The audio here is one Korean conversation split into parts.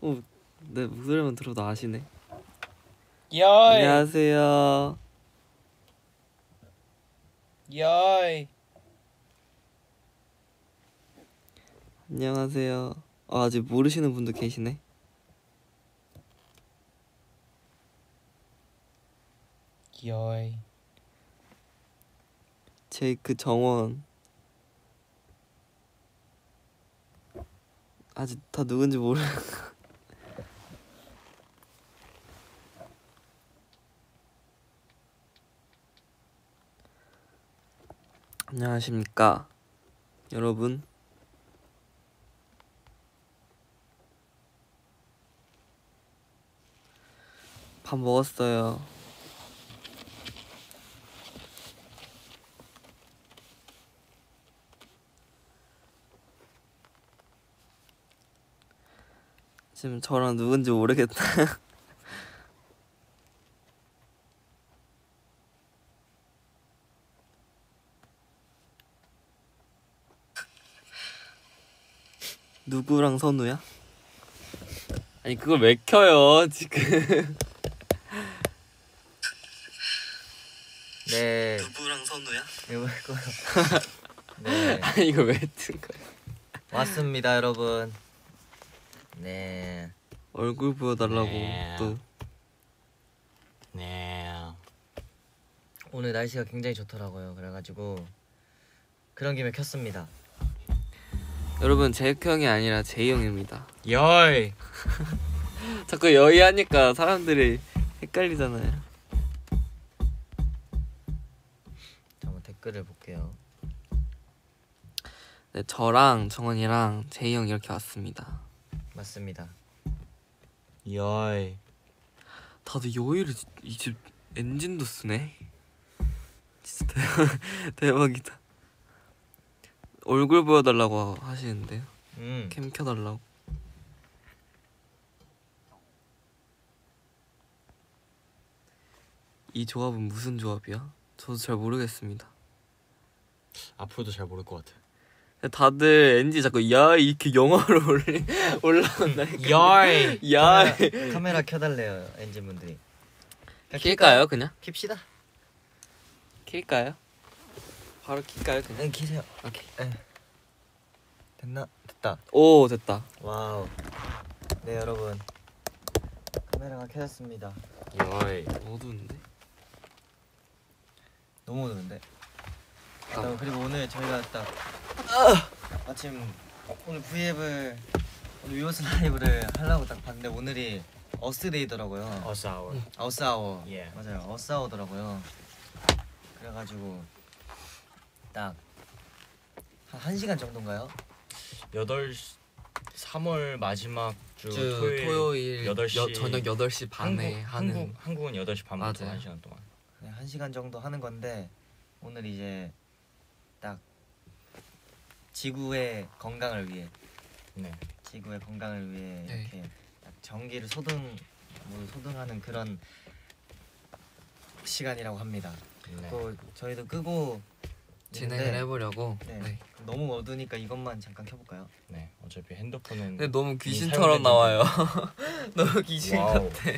어, 내 목소리만 들어도 아시네. 야이 안녕하세요. 야이 안녕하세요. 어, 아직 모르시는 분도 계시네. 야이 제이크 정원. 아직 다 누군지 모르. 안녕하십니까, 여러분. 밥 먹었어요. 지금 저랑 누군지 모르겠다. 누구랑 선우야? 아니 그걸 왜 켜요 지금? 네. 누구랑 선우야? 이거 이거. 네. 아니 이거 왜 뜬 거야? 왔습니다, 여러분. 네. 얼굴 보여달라고 네. 또 네 오늘 날씨가 굉장히 좋더라고요. 그래가지고 그런 김에 켰습니다. 여러분 제이크 형이 아니라 제이 형입니다. 야이 자꾸 여의 하니까 사람들이 헷갈리잖아요. 자, 한번 댓글을 볼게요. 네, 저랑 정원이랑 제이 형 이렇게 왔습니다. 맞습니다. 야이 다들 여의를 이집 엔진도 쓰네. 진짜 대박, 대박 이다. 얼굴 보여달라고 하시는데요. 음. 캠 켜달라고. 이 조합은 무슨 조합이야? 저도 잘 모르겠습니다. 앞으로도 잘 모를 것 같아 다들 엔진 자꾸 야 이렇게 영어로 올리 올라온다니까. 야이 야. 카메라, 카메라 켜달래요, 엔진 분들이. 킬까요 그냥? 킵시다. 킬까요? 바로 킬까요 그냥? 응, 키세요. 오케이. 됐나? 됐다. 오 됐다. Wow. 네, 여러분. 카메라가 켜졌습니다. 야이 어두운데? 너무 어두운데. 아. 아, 그리고 오늘 저희가 딱 마침 오늘 V앱을 오늘 위버스 라이브를 하려고 딱 봤는데 오늘이 어스데이더라고요. 어싸워 어스아워. 예. 맞아요. 어스아워더라고요. 그래가지고 딱 한 1시간 정도인가요? 8시 3월 마지막 주, 주 토요일, 토요일, 8시 여, 저녁 8시 반에 한국, 하는 한국, 한국은 8시 반부터 맞아요. 1시간 동안 네, 1시간 정도 하는 건데 오늘 이제 딱 지구의 건강을 위해 네 지구의 건강을 위해 네. 이렇게 딱 전기를 소등 뭐 소등하는 그런 시간이라고 합니다. 네. 또 저희도 끄고 진행을 해보려고. 네. 네. 너무 어두니까 이것만 잠깐 켜볼까요? 네 어차피 핸드폰은 근데 너무 귀신처럼 나와요. 너무 귀신 wow. 같아.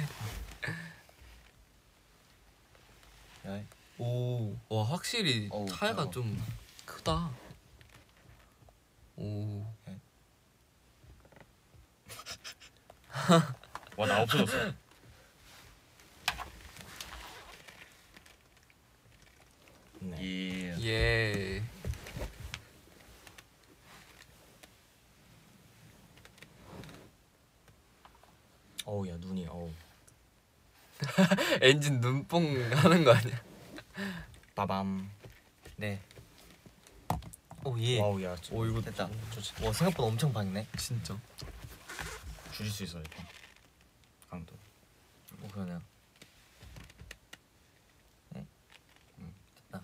네. 오, 와 확실히 어우, 차이가. 좀 크다. 오, 와 나 없어졌어 네. 예. 예. 어우 야 눈이 어우 엔진 눈뽕 하는 거 아니야? 빠밤 네. 오 예. Wow 야 오 이거 됐다. 와 생각보다 엄청 밝네. 진짜. 줄일 수 있어 이렇게 강도 오 그러네요. 네. 음. 됐다.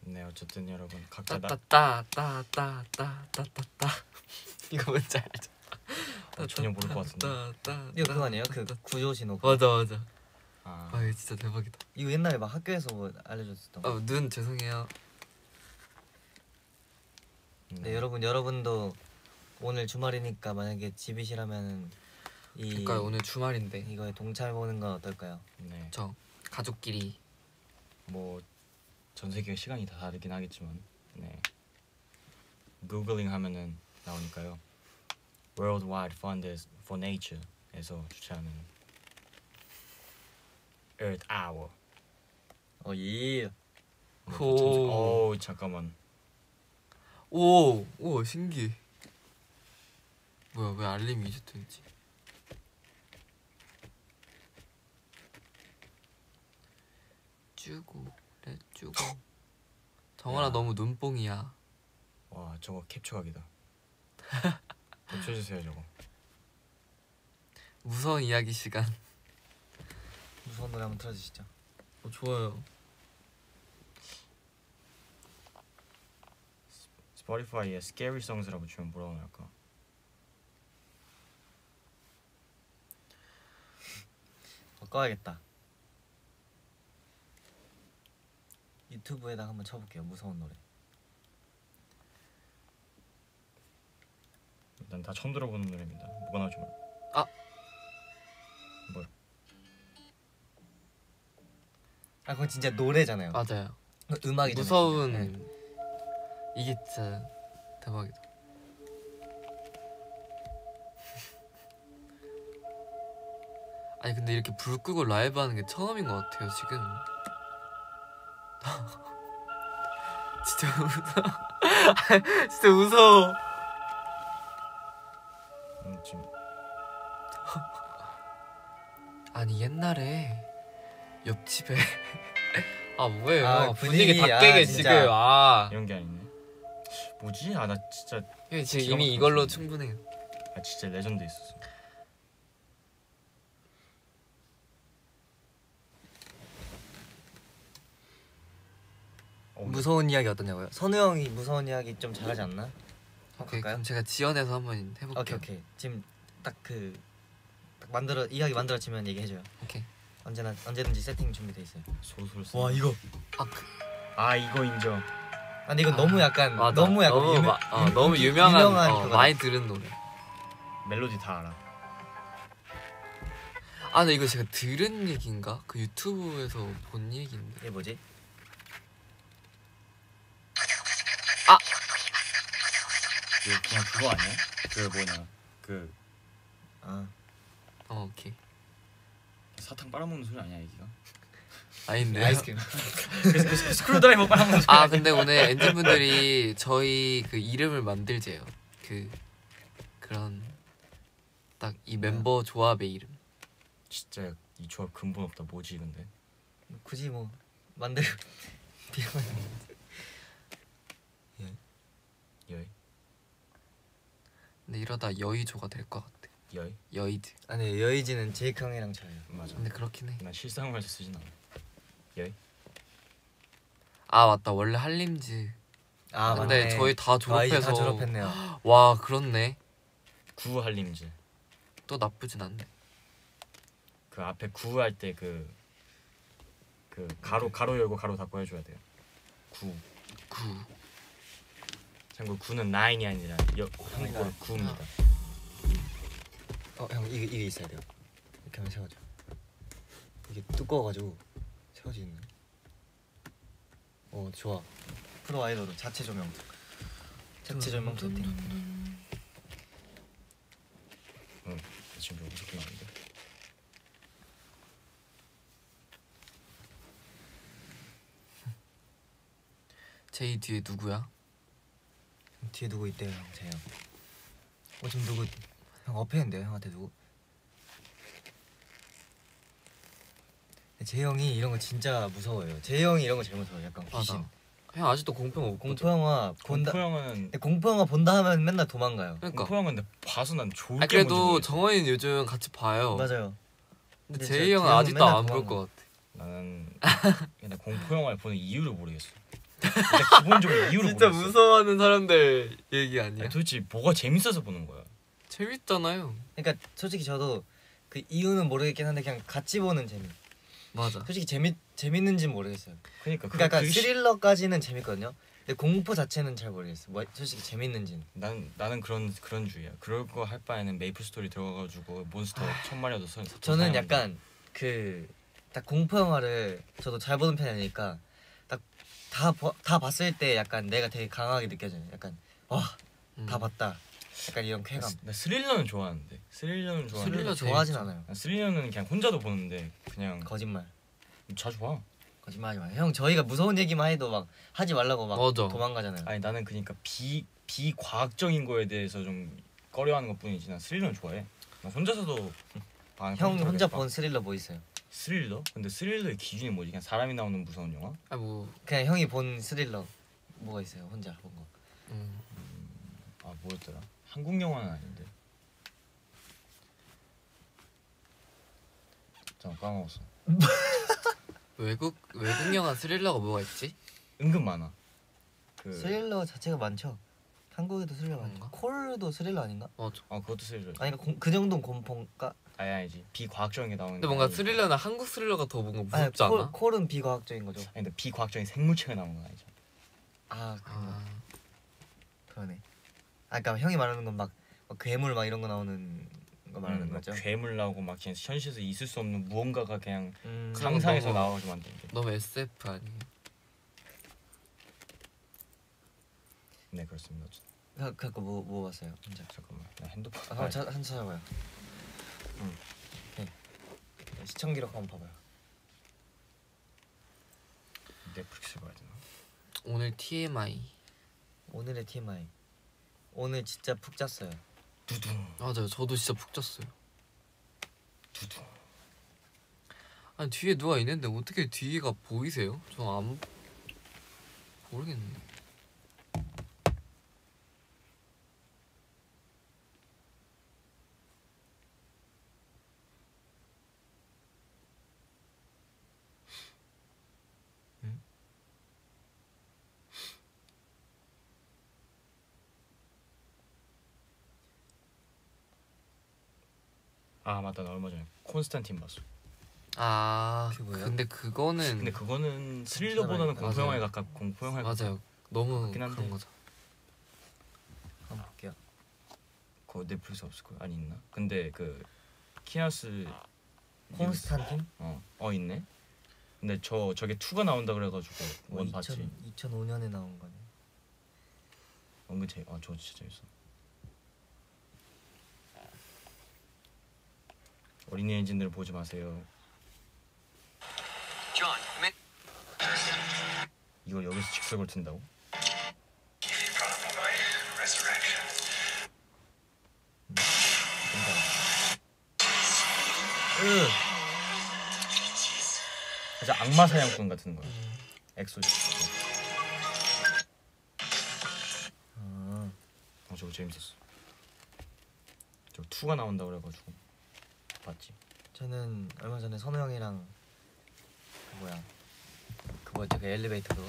네 어쨌든 여러분 각자 나 따따따따따따따따 이거 뭔지 알죠? 나 전혀 모를 것 같은데. 이거 그거 아니에요? 그 구조 신호. 맞아 맞아. 아, 아 이거 진짜 대박이다. 이거 옛날에 막 학교에서 뭐 알려줬었던 거. 어눈 죄송해요. 음. 네 여러분 여러분도 오늘 주말이니까 만약에 집이시라면 이 그러니까 오늘 주말인데 이거에 동참해 보는 건 어떨까요? 네. 저 가족끼리 뭐전 세계의 시간이 다 다르긴 하겠지만 네. 구글링 하면은 나오니까요. Worldwide Fund for Nature에서 주최하는 Earth Hour. 어 예. 네, 오. 어우 잠깐만. 오, 오 신기. 뭐야 왜 알림이 이제 뜨지? 쭈고 래 쭈고. 정원아 야. 너무 눈뽕이야. 와 저거 캡처각이다. 캡처해주세요 저거. 무서운 이야기 시간. 무서운 노래 한번 틀어주시죠. 어, 좋아요. 스포티파이에 Scary Songs라고 치면 뭐라고 나올까? 바꿔야겠다. 유튜브에다 한번 쳐볼게요. 무서운 노래. 일단 다 처음 들어보는 노래입니다. 뭐가 나올지 몰라. 아 그건 진짜 노래잖아요. 맞아요. 그 음악이잖아요. 무서운 네. 이게 진짜 대박이다. 아니 근데 이렇게 불 끄고 라이브 하는 게 처음인 것 같아요 지금. 진짜 무서워. 진짜 무서워. 음, 아니 옛날에 옆집에 아 뭐예요 아, 분위기, 분위기, 다 깨게 아. 지금 아 이런 게 아니네. 뭐지? 아 나 진짜 이게 지금 이미 이걸로. 충분해요. 아 진짜 레전드 있었어. 어, 무서운 이야기 어떠냐고요? 선우 형이 무서운 이야기 좀 잘하지 않나? 오케이? 그럼 제가 지연해서 한번 해볼게요. 오케이 오케이. 지금 딱 그 딱 만들어 이야기 만들어지면 얘기해줘요. 오케이. 언제나 언제든지 세팅 준비돼 있어요. 소설 쓰. 이거. 아, 그, 아 이거 인정. 아 근데 이건 너무 약간 맞아. 너무 약간 너무, 유명, 마, 어, 유- 너무 유- 유명한, 유명한 어. 많이 들은 노래. 멜로디 다 알아. 아 근데 이거 제가 들은 얘기인가? 그 유튜브에서 본 얘기인데. 이게 뭐지? 그 그냥 그거 아니야? 그 뭐냐 그 아 어 오케이. 사탕 빨아먹는 소리 아니야 이기가? 아닌데. 아이스크림. 스크루드라이버 빨아먹는 소리. 아 근데 오늘 엔진 분들이 저희 그 이름을 만들재요. 그 그런 딱 이 멤버 조합의 이름. 진짜 이 조합 근본 없다. 뭐지 근데? 굳이 뭐 만들 필요가 여이 근데 이러다 여의조가 될 것 같아. 여이 여의드. 아니 여의지는 제이크 형이랑 저예요. 맞아. 근데 그렇긴 해. 난 실상말에서 쓰진 않아. 여이 아 맞다 원래 한림즈. 아 근데 맞네. 저희 다 아, 졸업해서. 다 졸업했네요. 뭐 와 그렇네. 구 한림즈. 또 나쁘진 않네. 그 앞에 구 할 때 그 그 가로 가로 열고 가로 닫고 해줘야 돼요. 구. 구. 참고 구는 나인이 아니라 여, 한국어로 구입니다. 어형 이게 이게 있어야 돼요. 이렇게 하면 세워져. 이게 두꺼워가지고 세워지는. 어 좋아. 프로 아이돌 자체 조명. 자체 조명 세팅. 지금 좀 무섭게 나오는데. 제이 뒤에 누구야? 뒤에 누구 있대요 형 재영. 어 지금 누구? 형 업했는데 형한테 누구? 재영이 이런 거 진짜 무서워요. 재영이 이런 거 제일 무서워요. 약간 귀신. 맞아. 형 아직도 공평 없고. 공포 영화 본다. 공포 영화는 근데 공포 영화 본다 하면 맨날 도망가요. 그러니까. 공포 영화는 근데 봐서 난 좋을 아게 뭔지 그래도. 정원이는 요즘 같이 봐요. 맞아요. 근데 제- 형은 아직도 안 볼. 것 같아. 나는 근데 공포 영화를 보는 이유를 모르겠어. 근데 기본적으로 이유를 진짜 모르겠어. 무서워하는 사람들 얘기 아니야? 아니, 도대체 뭐가 재밌어서 보는 거야? 재밌잖아요. 그러니까 솔직히 저도 그 이유는 모르겠긴 한데 그냥 같이 보는 재미. 맞아. 솔직히 재미 재밌는지는 모르겠어요. 그러니까 그, 그러니까 시- 스릴러까지는 재밌거든요. 근데 공포 자체는 잘 모르겠어. 뭐 솔직히 재밌는지는. 난 나는 그런 그런 주의야. 그럴 거 할 바에는 메이플 스토리 들어가가지고 몬스터 천 마리라도 선. 저는 약간 그 딱 공포 영화를 저도 잘 보는 편이 아니니까 딱다다 봤을 때 약간 내가 되게 강하게 느껴져요. 약간 와다 음. 봤다. 약간 이런 나, 쾌감. 스- 나 스릴러는 좋아하는데 스릴러는 좋아하는데 스릴러 좋아하진. 않아요. 난 스릴러는 그냥 혼자도 보는데 그냥 거짓말. 자주 봐. 거짓말하지 마요. 형 저희가 무서운 얘기만 해도 막 하지 말라고 막 맞아. 도망가잖아요. 아니 나는 그러니까 비 비과학적인 거에 대해서 좀 꺼려하는 것뿐이지 난 스릴러는 좋아해. 나 혼자서도 방형 혼자 봐. 본 스릴러 뭐 있어요? 스릴러? 근데 스릴러의 기준이 뭐지? 그냥 사람이 나오는 무서운 영화? 아 뭐 그냥 형이 본 스릴러 뭐가 있어요? 혼자 본 거. 음. 아 뭐였더라? 한국 영화는 아닌데. 잠깐 까먹었어. 외국 외국 영화 스릴러가 뭐가 있지? 은근 많아. 그 스릴러 자체가 많죠. 한국에도 스릴러. 그런가? 콜도 스릴러 아닌가? 맞아. 아 그것도 스릴러. 아니 그러니까 공- 그 정도는 공포인가? 아니 아니지. 비과학적인 게 나오는. 근데 게 뭔가 아니니까. 스릴러는 한국 스릴러가 더 뭔가 아니 무섭지 않아? 콜, 콜은 비과학적인 거죠. 아니 근데 비과학적인 생물체가 나오는 건 아니죠. 아, 그 아, 그러네. 아 그러니까 형이 말하는 건 막 괴물 막 이런 거 나오는 거 말하는 음, 막 거죠. 괴물 나오고 막 그냥 현실에서 있을 수 없는 무언가가 그냥 음, 너무- 나와가지고 만든 게. 너무 SF 아니에요? 네 그렇습니다. 어쨌든. 그 그거 뭐, 뭐 봤어요? 혼자. 잠깐만 나 핸드폰. 아, 한번 차- 한번 찾아봐요. 응. 오케이. 시청 기록 한번 봐봐요. 넷플릭스 봐야 되나? 오늘 TMI. 오늘의 TMI. 오늘 진짜 푹 잤어요. 두둥 맞아요. 저도 진짜 푹 잤어요. 두둥. 아니 뒤에 누가 있는데 어떻게 뒤가 보이세요? 저 안 모르겠는 아 맞다 나 얼마 전에 콘스탄틴 봤어. 아 그게 뭐예요? 근데 그거는 근데 그거는 스릴러보다는. 공포 영화에 가깝 공포 영화에 가깝. 맞아요. 너무 같긴 한데. 그런 거죠. 한번 볼게요. 그거 넷플릭스 없을 거야. 아니 있나? 근데 그 키아스 콘스탄틴? 어, 어 있네. 근데 저 저게 2가 나온다 그래가지고 뭐원 봤지. 2005년에 나온 거네. 은근 재. 아저 진짜 재밌어. 어린이 엔진들 보지 마세요. 이걸 여기서 직석을 튼다고? 으. 진짜 악마 사냥꾼 같은 거야. 엑소시스트. 아, 어 저거 재밌었어. 저 2가 나온다 그래가지고 봤지. 저는 얼마 전에 선우 형이랑 그 뭐야 그 뭐였죠 그 엘리베이터 그거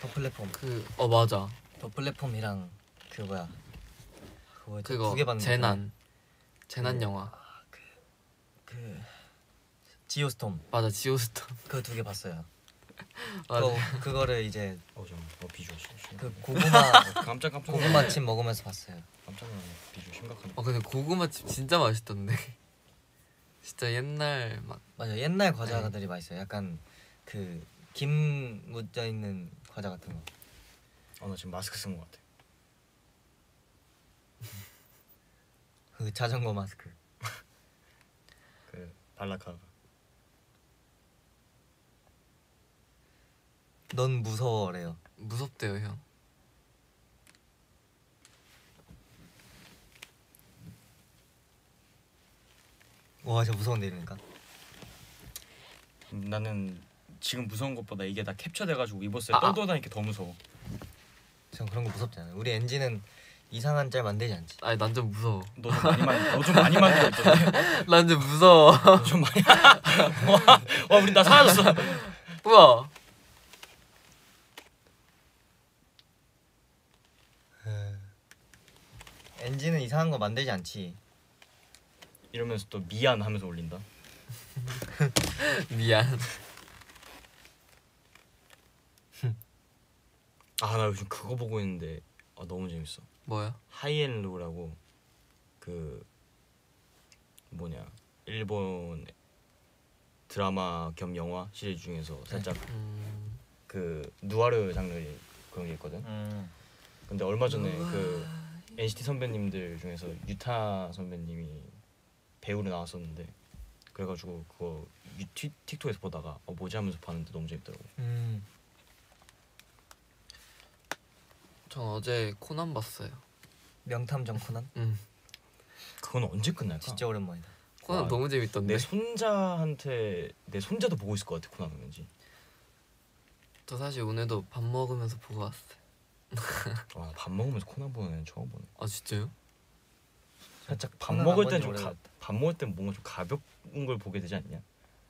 더 플랫폼 그 어 맞아. 더 플랫폼이랑 그 뭐야 그 뭐였죠 그거 두개 봤는데 재난. 재난 그- 영화. 그 지오스톰 맞아 지오스톤. 그거 두 개 봤어요. 그거 그거를 이제 어좀 어, 비주얼 그 고구마 깜짝 깜짝 고구마찜 먹으면서 봤어요. 깜짝 놀랐네. 비주얼 심각한. 어 근데 고구마칩 진짜 맛있던데. 진짜 옛날 막 맞아 옛날 네. 과자들이 맛있어요. 약간 그김 묻어 있는 과자 같은 거. 어나 지금 마스크 쓴 것 같아. 그 자전거 마스크. 그 발라카가. 넌 무서워래요. 무섭대요 형. 와 진짜 무서운데 이러니까. 음, 나는 지금 무서운 것보다 이게 다 캡처돼가지고 입었을 때 아, 아. 떠돌다니까 더 무서워. 전 그런 거 무섭지 않아요. 우리 엔진은 이상한 짤 만들지 않지. 아니 난 좀 무서워. 너 좀 많이 만, 너좀 많이 만들고 있던데. 난 좀 무서워. 너좀 많이. 와, 와, 우리 나 사라졌어. 뭐야? 엔지는 이상한 거 만들지 않지. 이러면서 또 미안 하면서 올린다. 미안. 아 나 요즘 그거 보고 있는데 아, 너무 재밌어. 뭐야? 하이엔로라고 그 뭐냐 일본 드라마 겸 영화 시리즈 중에서 살짝 음. 그 누아르 장르 그런 게 있거든. 음. 근데 얼마 전에 그 NCT 선배님들 중에서 유타 선배님이 배우로 나왔었는데 그래가지고 그거 유, 틱, 틱톡에서 보다가 어, 뭐지 하면서 봤는데 너무 재밌더라고. 음. 전 어제 코난 봤어요. 명탐정 코난 음. 그건 언제 끝날까? 진짜 오랜만이다. 코난 와, 너무 재밌던데. 내 손자한테 내 손자도 보고 있을 것 같아 코난 왠지. 저 사실 오늘도 밥 먹으면서 보고 왔어요. 와, 밥 먹으면서 코난 보는 애는 처음 보네. 아 진짜요? 살짝 밥 코난 먹을 안땐좀 본지 가, 밥 먹을 땐 뭔가 좀 가벼운 걸 보게 되지 않냐?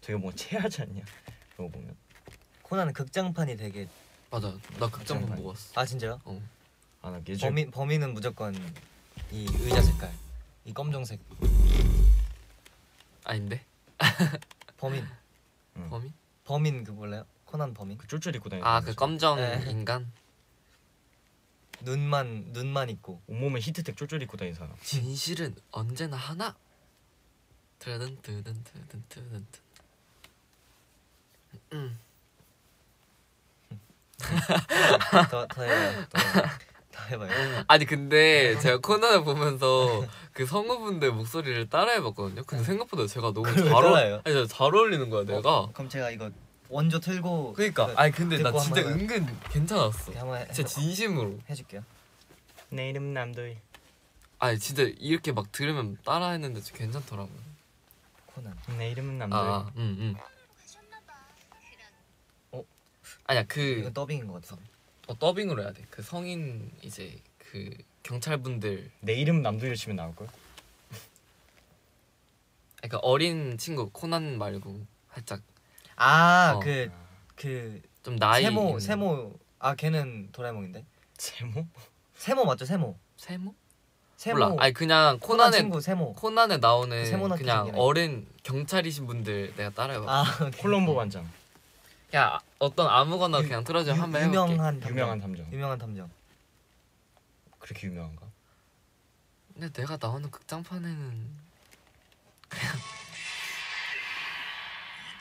되게 뭔가 체하지 않냐? 그거 보면. 코난은 극장판이 되게 맞아. 나 극장판 극장판. 보고 왔어. 아 진짜요? 어. 아나 예전 범인 범인은 무조건 이 의자 색깔, 이 검정색 아닌데? 범인 응. 범인? 범인 그 몰라요? 코난 범인 그 쫄쫄 입고 다니는 아그 검정 네. 인간. 눈만 눈만 있고 온몸에 히트텍 쫄쫄 입고 다니는 사람. 진실은 언제나 하나. 드든 드든 드든 드든. 음. 더 더 해봐요. 더, 더 해봐요. 아니 근데 제가 코난을 보면서 그 성우분들 목소리를 따라해봤거든요. 근데 생각보다 제가 너무 잘, 어, 따라해요? 아니, 잘 어울리는 거야 내가. 그럼 제가 이거 원조 틀고 그러니까 그- 아니 근데 나 진짜 은근 괜찮았어. 진짜 진심으로. 해줄게요. 내 이름 남도일. 아니 진짜 이렇게 막 들으면 따라 했는데 진짜 괜찮더라고요. 코난. 내 이름은 아, 남도일. 아, 응, 응. 어? 아니야 그 이건 더빙인 것 같아. 어, 더빙으로 해야 돼. 그 성인 이제 그 경찰분들, 내 이름 남도일 치면 나올 걸. 그러니까 어린 친구 코난 말고 살짝 아 어. 그그 좀 나이 세모 있는- 세모 아 걔는 도라에몽인데 세모? 세모 맞죠 세모 세모? 세모 몰라. 아니 그냥 코난 코난에 친구 세모 코난에 나오는 그 그냥 애. 어린 경찰이신 분들 내가 따라해 봐. 아 오케이. 콜롬보 반장. 그냥 어떤 아무거나 유- 그냥 틀어주면 유- 한번 해 볼게. 유명한 탐정. 유명한 탐정. 유명한 탐정 그렇게 유명한가? 근데 내가 나오는 극장판에는 이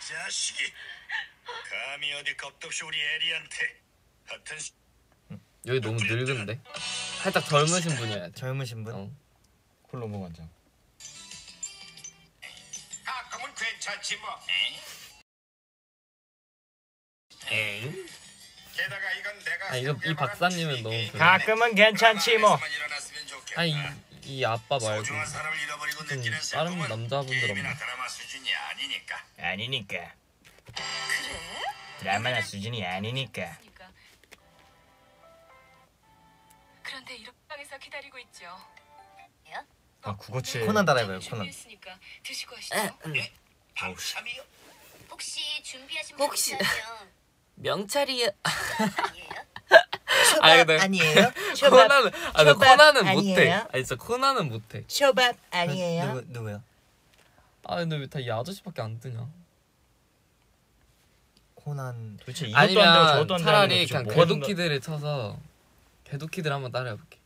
자식이 감히 어디 겁도 없이 우리 에리한테 같은 수- 여기 너무 늙은데 살짝 젊으신 분이어야 돼. 젊으신 분 어. 콜롬보 반장. 가끔은 괜찮지 뭐 에잉? 게다가 이건 내가 아, 이거- 이 박사님은 너무. 가끔은 괜찮지 뭐. 아니 이, 이 아빠 말고 느끼는 다른 남자분들 없나? 드라마 수준이 아니니까 아니니까. 그래? 드라마나 수준이 아니니까. 그런데 이런 방에서 기다리고 있죠. 아 국어칠. 코난 따라해봐요 코난 드시고 하시죠. 예? 방참이요? 혹시 준비하신 혹시- 명찰이 아니에요? 아니 근데 아니에요? 코난은 아 초밥 코난은 못해. 아니에요? 아니 진짜 코난은 못해. 초밥 누구 누구요? 아 근데 왜다 이 아저씨밖에 안 뜨냐? 코난 도대체 이것도 안 되고 아니면 저것도 안 차라리 그냥 개도키들을 쳐서 개도키들 한번 따라해볼게.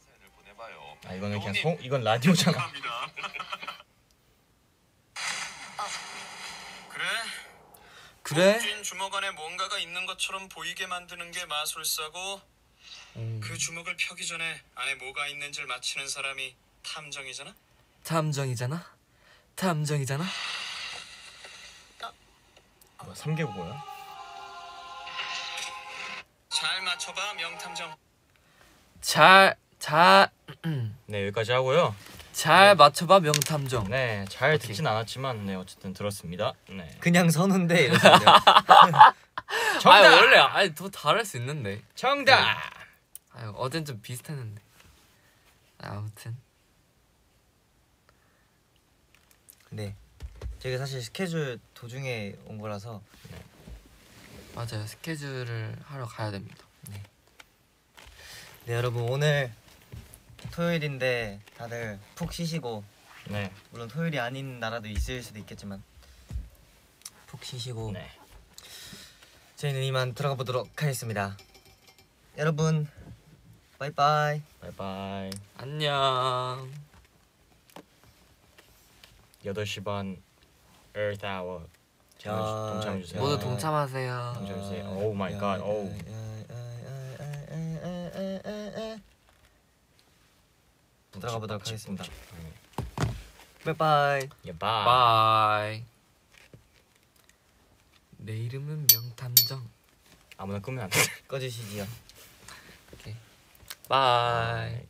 사연을 보내봐요. 아 이거는 그냥 성 이건 라디오잖아. 축하합니다. 그래? 그래? 쥔 주먹 안에 뭔가가 있는 것처럼 보이게 만드는 게 마술사고 음, 그 주먹을 펴기 전에 안에 뭐가 있는지를 맞히는 사람이 탐정이잖아? 탐정이잖아. 탐정이잖아. 뭐야 3개국어야? 잘 맞춰봐 명탐정 잘, 잘, 네 여기까지 하고요. 잘 맞춰봐 명탐정. 네 잘 오케이. 듣진 않았지만 네 어쨌든 들었습니다. 네. 그냥 선우인데 이러시는데요 아니 원래 아니 더 잘할 수 있는데. 정답. 아유 어젠 좀 비슷했는데. 아무튼 네 저희가 사실 스케줄 도중에 온 거라서 맞아요. 스케줄을 하러 가야 됩니다. 네 여러분 오늘 토요일인데 다들 푹 쉬시고 네. 물론 토요일이 아닌 나라도 있을 수도 있겠지만 푹 쉬시고 네. 저희는 이만 들어가 보도록 하겠습니다. 여러분 bye-bye. Bye-bye. 안녕. 8시 반 Earth Hour. 동참해 주세요. 모두 동참하세요. 동참해 주세요. Oh my god. 오. 들어가 보도록 하겠습니다. 네. 바이바이. 예, bye. 내 이름은 명탐정. 아무나 끄면 안 돼. 꺼주시지요. 바이.